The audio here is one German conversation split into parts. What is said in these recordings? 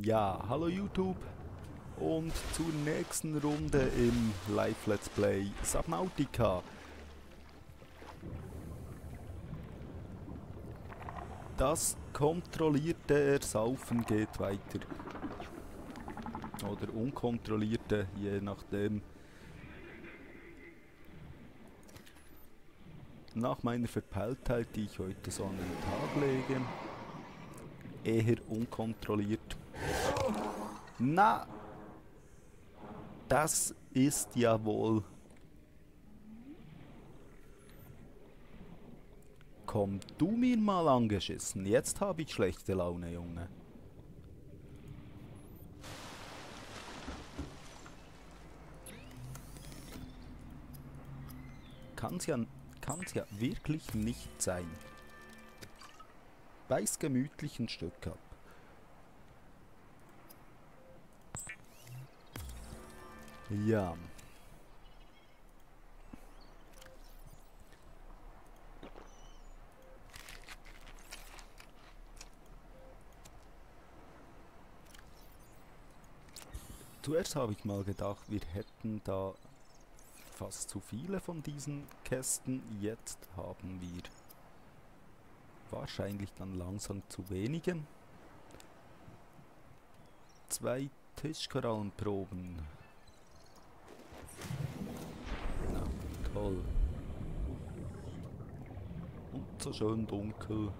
Ja, hallo YouTube und zur nächsten Runde im Live Let's Play Subnautica. Das kontrollierte Ersaufen geht weiter. Oder unkontrollierte, je nachdem. Nach meiner Verpeiltheit, die ich heute so an den Tag lege, eher unkontrolliert. Na, das ist ja wohl... Komm du mir mal angeschissen. Jetzt habe ich schlechte Laune, Junge. Kann's ja, kann's ja wirklich nicht sein. Beiß gemütlich ein Stück ab. Ja. Zuerst habe ich mal gedacht, wir hätten da fast zu viele von diesen Kästen. Jetzt haben wir wahrscheinlich dann langsam zu wenige. Zwei Tischkorallenproben toll. Und so schön dunkel.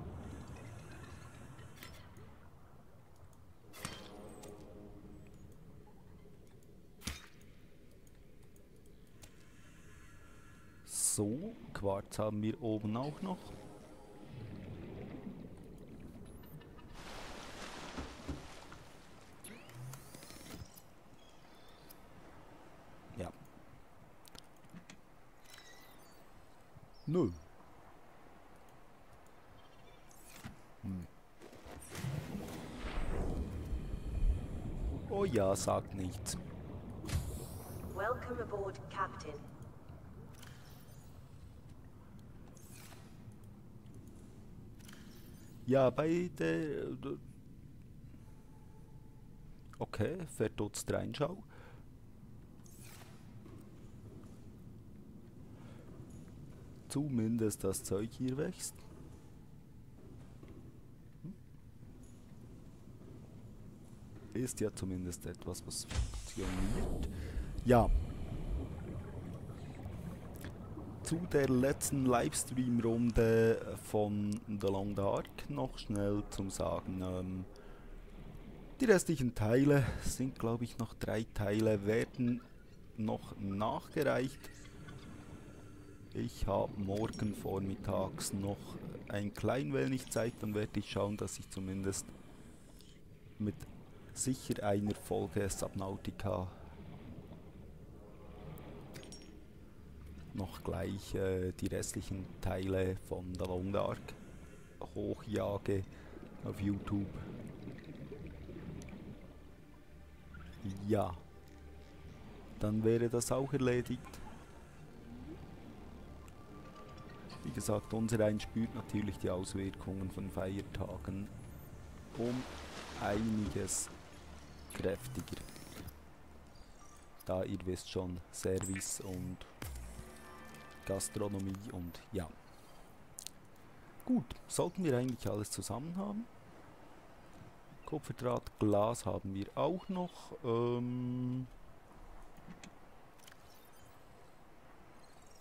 So, Quarz haben wir oben auch noch. Nö. Hm. Ja, sagt nichts. Welcome aboard, Captain. Ja, bei der... Okay, verdutzt Reinschau. zumindest das Zeug hier wächst. Ist ja zumindest etwas, was funktioniert. Ja. Zu der letzten Livestream-Runde von The Long Dark noch schnell zum Sagen. Ähm, die restlichen Teile sind, glaube ich, noch drei Teile, werden noch nachgereicht. Ich habe morgen vormittags noch ein klein wenig Zeit, dann werde ich schauen, dass ich zumindest mit sicher einer Folge Subnautica noch gleich äh, die restlichen Teile von The Long Dark hochjage auf YouTube. Ja, dann wäre das auch erledigt. Wie gesagt, unser Ein spürt natürlich die Auswirkungen von Feiertagen um einiges kräftiger. Da ihr wisst schon, Service und Gastronomie und ja. Gut, sollten wir eigentlich alles zusammen haben. Kupferdraht, Glas haben wir auch noch. Ähm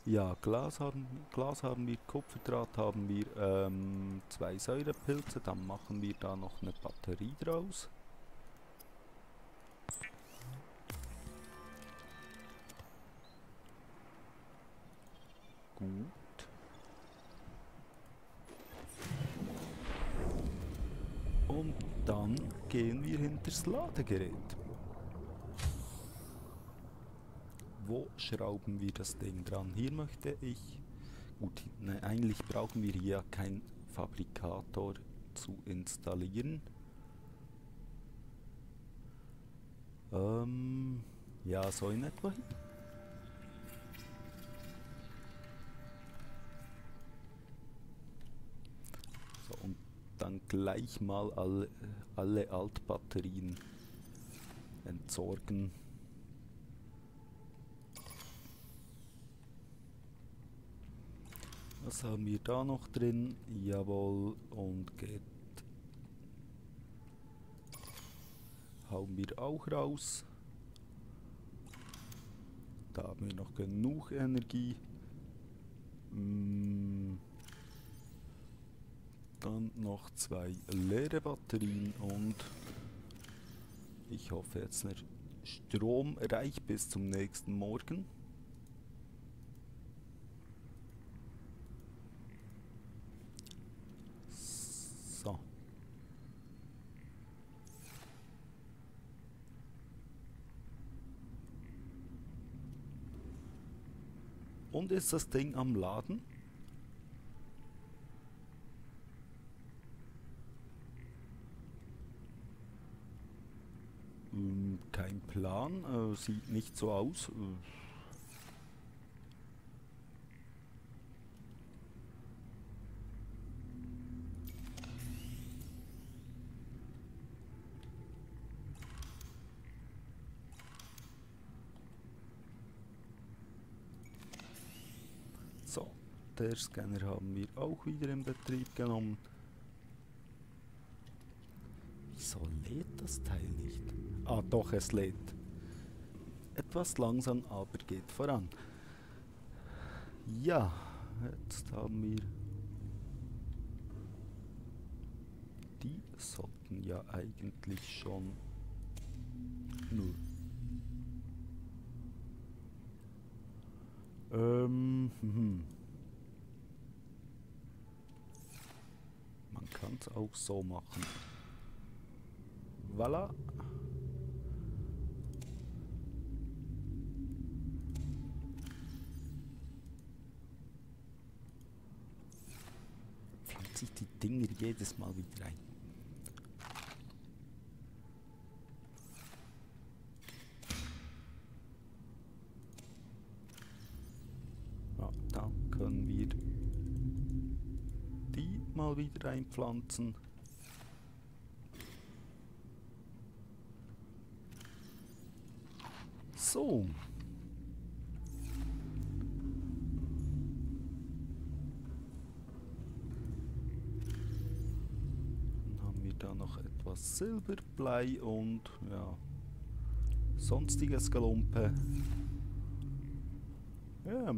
Ja, Glas haben, Glas haben wir, Kupferdraht haben wir, ähm, zwei Säurepilze, dann machen wir da noch eine Batterie draus. Hinters Ladegerät. wo schrauben wir das Ding dran? Hier möchte ich, gut, ne, eigentlich brauchen wir hier keinen Fabrikator zu installieren. Ähm, ja, so in etwa. So, und dann gleich mal alle, alle Altbatterien entsorgen. Was haben wir da noch drin? Jawohl, und geht. Hauen wir auch raus. Da haben wir noch genug Energie. Mm. Dann noch zwei leere Batterien und ich hoffe jetzt der Strom reicht bis zum nächsten Morgen. So. Und ist das Ding am Laden? Hm, kein Plan, äh, sieht nicht so aus. Äh. So, der Scanner haben wir auch wieder in Betrieb genommen. Wieso lädt das Teil nicht? Ah, doch, es lädt. Etwas langsam, aber geht voran. Ja, jetzt haben wir... Die sollten ja eigentlich schon... Nur... Ähm, hm. Man kann es auch so machen. Voilà. Sich die Dinger jedes Mal wieder rein. Ja, da können wir die mal wieder einpflanzen. So. Etwas Silberblei und ja, sonstiges Gelumpe. Ja,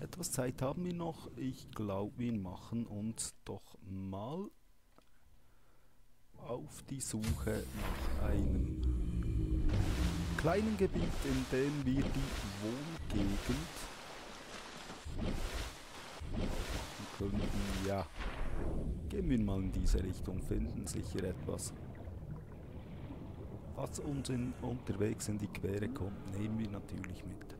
etwas Zeit haben wir noch. Ich glaube, wir machen uns doch mal auf die Suche nach einem kleinen Gebiet, in dem wir die Wohngegend könnten. Ja, Gehen wir mal in diese Richtung, finden sicher etwas. Was uns in, unterwegs in die Quere kommt, nehmen wir natürlich mit.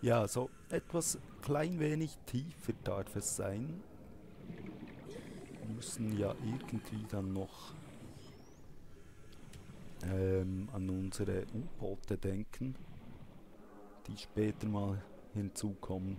Ja, so etwas klein wenig tiefer darf es sein. Wir müssen ja irgendwie dann noch ähm, an unsere U-Boote denken, die später mal hinzukommen.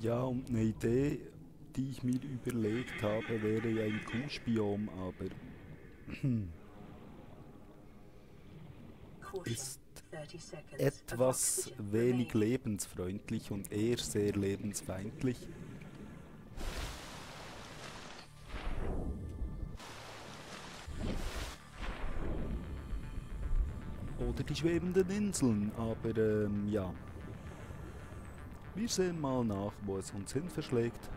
Ja, und eine Idee, die ich mir überlegt habe, wäre ja ein Kuhspiom, aber ist etwas wenig lebensfreundlich und eher sehr lebensfeindlich. Oder die schwebenden Inseln, aber ähm, ja. Wir sehen mal nach, wo es uns hin verschlägt.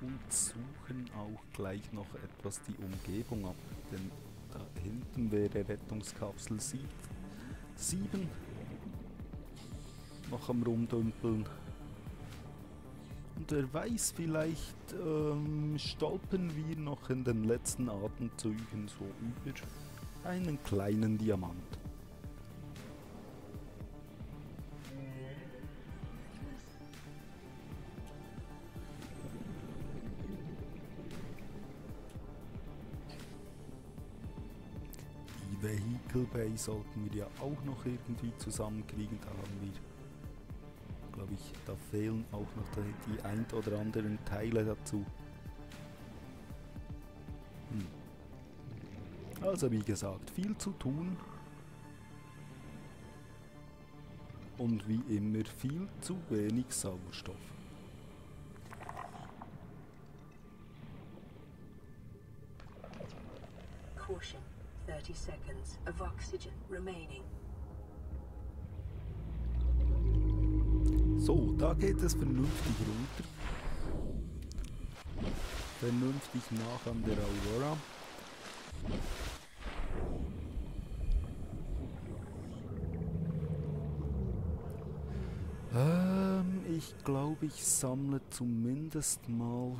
Und suchen auch gleich noch etwas die Umgebung ab. Denn Da hinten wäre Rettungskapsel 7. Noch am Rumdümpeln. Und wer weiß, vielleicht ähm, stolpern wir noch in den letzten Atemzügen so über einen kleinen Diamant. Vehicle Bay sollten wir ja auch noch irgendwie zusammenkriegen. Da haben wir glaube ich, da fehlen auch noch die, die ein oder anderen Teile dazu. Hm. Also wie gesagt, viel zu tun. Und wie immer viel zu wenig Sauerstoff. 30 seconds of oxygen remaining. So, da geht es vernünftig runter. Vernünftig nach an der Aurora. Ähm, ich glaube, ich sammle zumindest mal...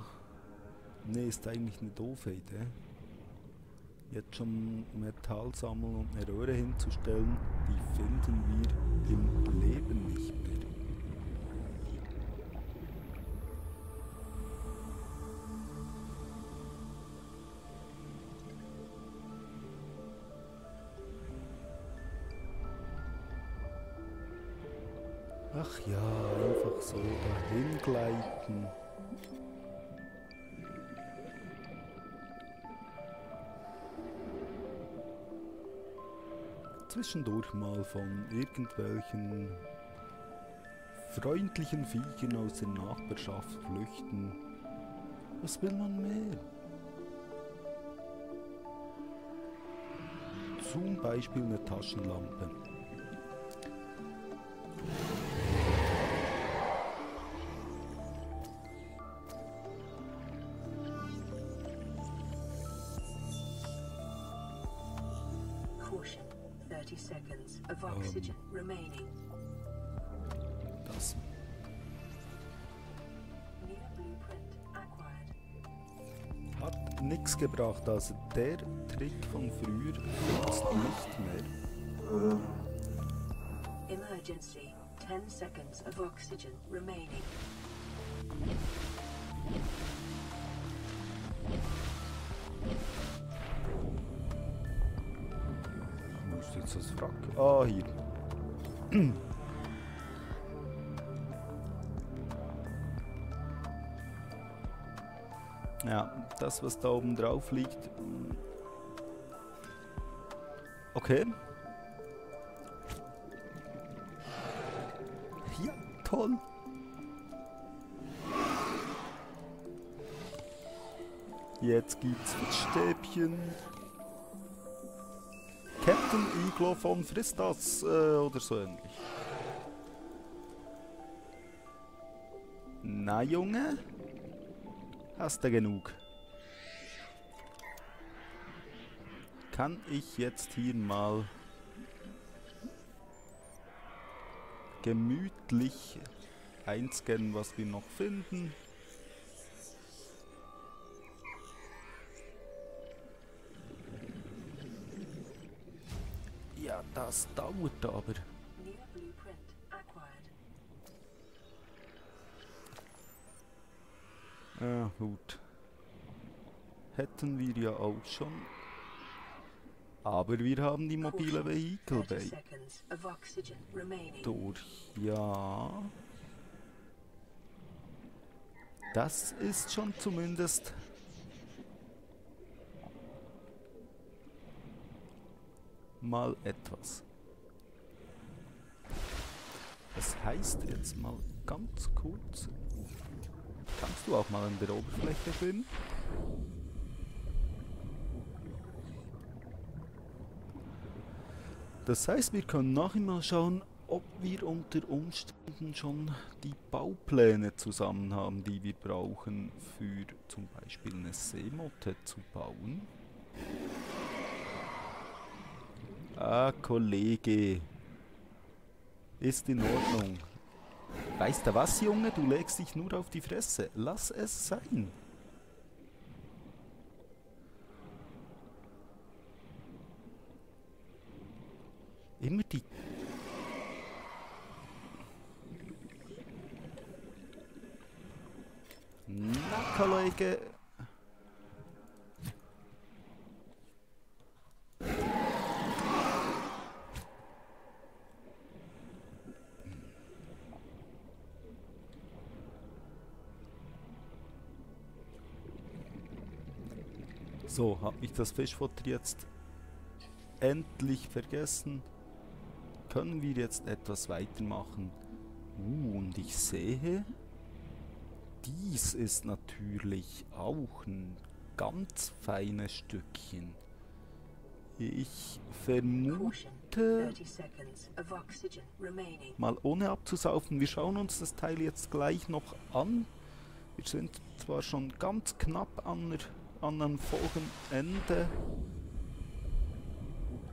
Ne, ist eigentlich eine doofe Idee. Jetzt schon Metall sammeln und eine Röhre hinzustellen, die finden wir im Leben nicht mehr. Ach ja, einfach so dahin gleiten. Zwischendurch mal von irgendwelchen freundlichen Viechern aus der Nachbarschaft flüchten. Was will man mehr? Zum Beispiel eine Taschenlampe. 30 seconds of oxygen um, remaining. Das New blueprint acquired. hat nichts gebracht, also der Trick von früher nutzt nicht mehr. Emergency, 10 seconds of oxygen remaining. Wrack? Ah, hier. Ja, das, was da oben drauf liegt. Okay. Ja, toll. Jetzt gibt's Stäbchen. Captain Iglo von Fristas äh, oder so ähnlich. Na Junge, hast du genug? Kann ich jetzt hier mal gemütlich einscannen, was wir noch finden? Das dauert aber. Ja, gut. Hätten wir ja auch schon. Aber wir haben die mobile Caution, Vehicle 30 Bay. seconds of oxygen remaining. Durch, ja. Das ist schon zumindest mal etwas. Das heißt jetzt mal ganz kurz. Kannst du auch mal an der Oberfläche filmen? Das heißt, wir können nachher mal schauen, ob wir unter Umständen schon die Baupläne zusammen haben, die wir brauchen, für zum Beispiel eine Seemotte zu bauen. Ah, Kollege. Ist in Ordnung. Weißt du was, Junge? Du legst dich nur auf die Fresse. Lass es sein. Immer die... Na, Kollege. So, hab ich das Fischfutter jetzt endlich vergessen? Können wir jetzt etwas weitermachen? Uh, und ich sehe, dies ist natürlich auch ein ganz feines Stückchen. Ich vermute, 30 seconds of oxygen remaining. mal ohne abzusaufen, wir schauen uns das Teil jetzt gleich noch an. Wir sind zwar schon ganz knapp an, der, an einem Folgenende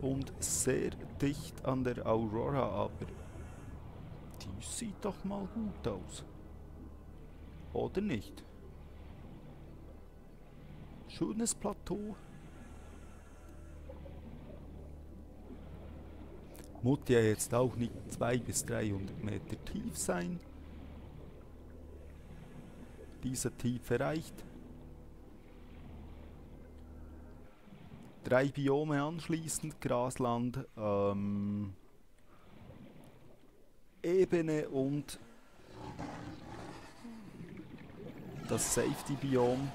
und sehr dicht an der Aurora, aber die sieht doch mal gut aus. Oder nicht? Schönes Plateau. Muss ja jetzt auch nicht 200 bis 300 Meter tief sein. Diese Tiefe reicht. Drei Biome anschließend, Grasland, ähm, Ebene und das Safety-Biom.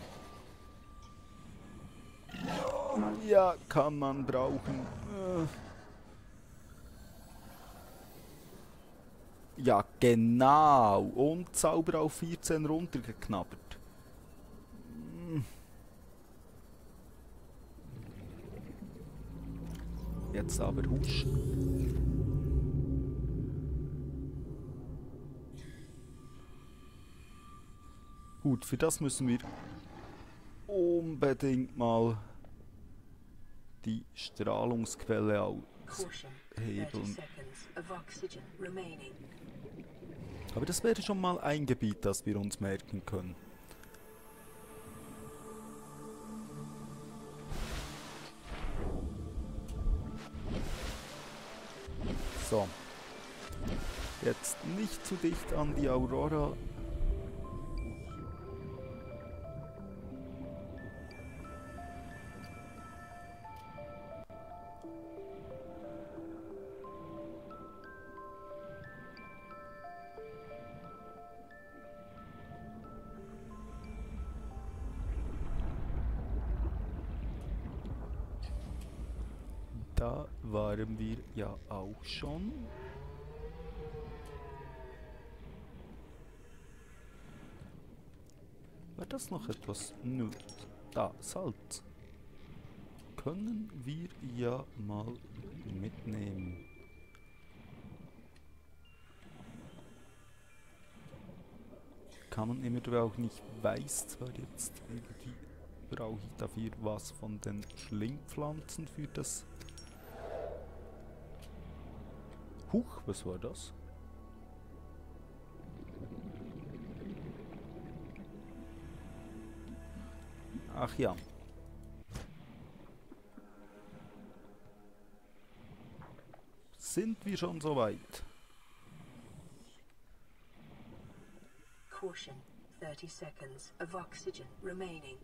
Ja, kann man brauchen. Äh. Ja, genau. Und Zauber auf 14 runtergeknabbert. Hm. Jetzt aber husch. Gut, für das müssen wir unbedingt mal die Strahlungsquelle Caution. 30 aushebeln. Aber das wäre schon mal ein Gebiet, das wir uns merken können. So. Jetzt nicht zu dicht an die Aurora. Schon. War das noch etwas? Nö. Da, Salz. Können wir ja mal mitnehmen. Kann man immer auch nicht weiß, zwar jetzt irgendwie brauche ich dafür was von den Schlingpflanzen für das Huch, was war das? Ach ja. Sind wir schon soweit? Caution. 30 seconds of oxygen remaining.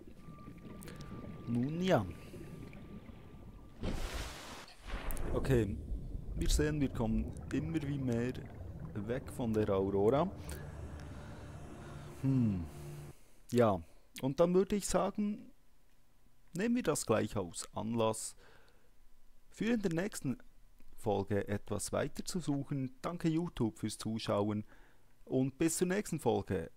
Nun ja. Okay, wir sehen, wir kommen immer wie mehr weg von der Aurora. Hm. Ja, und dann würde ich sagen, nehmen wir das gleich aus Anlass für in der nächsten Folge etwas weiter zu suchen. Danke YouTube fürs Zuschauen und bis zur nächsten Folge.